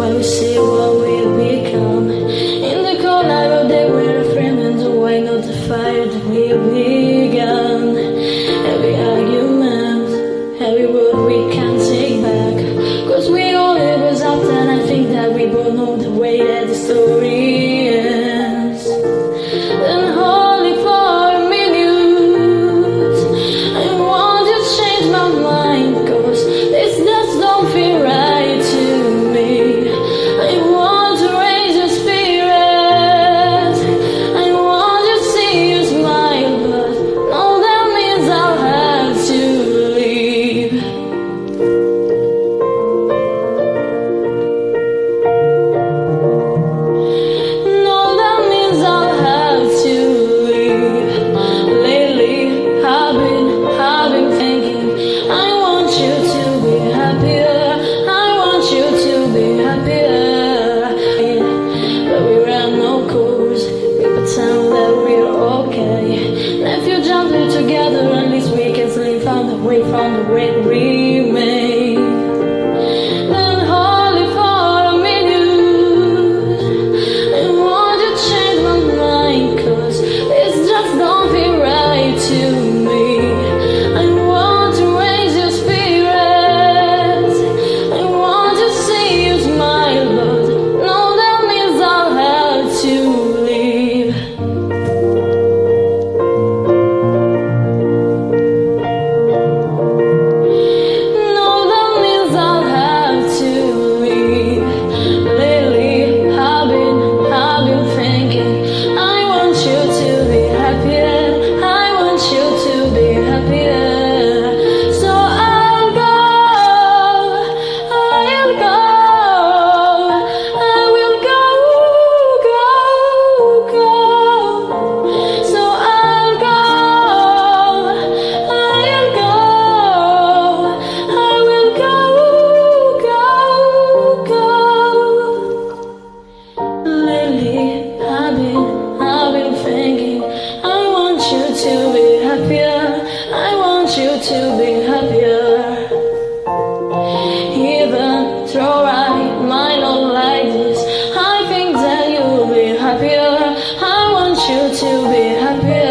when we see what we've become. In the cold light of day, we're framing the way, not the fire that we began. Every argument, every word we can away from the red, red. you to be happy.